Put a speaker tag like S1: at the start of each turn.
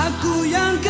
S1: Aku yang